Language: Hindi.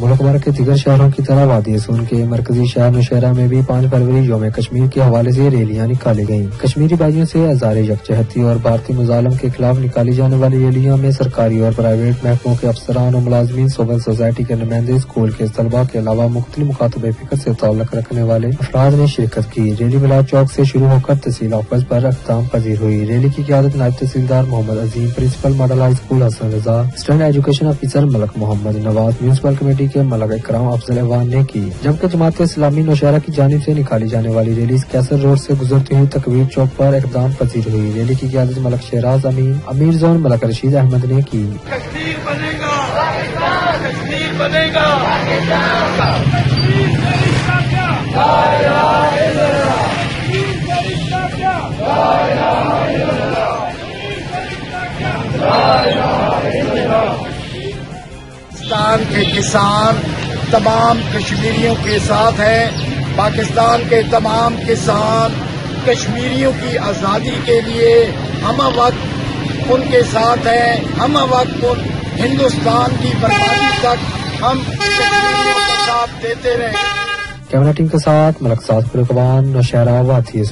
मुल्क भर के दिगर शहरों की तरह वादी सून के मरकजी शहर नौशहरा में भी पाँच फरवरी योम कश्मीर के हवाले ऐसी रैलियाँ निकाली गई कश्मीरी बाजियों ऐसी हज़ार यकजहती और भारतीय मुजालम के खिलाफ निकाली जाने वाली रैलियों में सरकारी और प्राइवेट महकमों के अफसरान और मुलाजमीन, सिविल सोसाइटी के नुमाइंदे, स्कूल के तलबा के अलावा मुख्तलि मुखातब फ़िक्र ऐसी ताल्लुक रखने वाले अफराद ने शिरकत की। रैली मिलाद चौक ऐसी शुरू होकर तहसील ऑफ़िस आरोप अख्ताम पजीर हुई। रैली की क्यादत नायब तहसीलदार Mohammad Azim, principal model high school Hasan Raza, stand education officer Malak Mohammad, Nawaz municipal committee के मलक इकराम अफजल अवान ने की। जबकि जमात इस्लामी नौशहरा की जानब ऐसी निकाली जाने वाली रैली कैसर रोड ऐसी गुजरती हुई तकबीर चौक आरोप इकदाम पजीर हुई। रैली की क्यादत मलक शहराज अमीन, अमीर जोन मलक रशीद अहमद ने की। पाकिस्तान के किसान तमाम कश्मीरियों के साथ हैं। पाकिस्तान के तमाम किसान कश्मीरियों की आज़ादी के लिए हम वक्त उनके साथ हैं। हम वक्त उन हिंदुस्तान की बर्बादी तक हम कश्मीरियों का साथ देते रहे। कैमरा टीम के साथ मलक साथ नौशहरा वाथी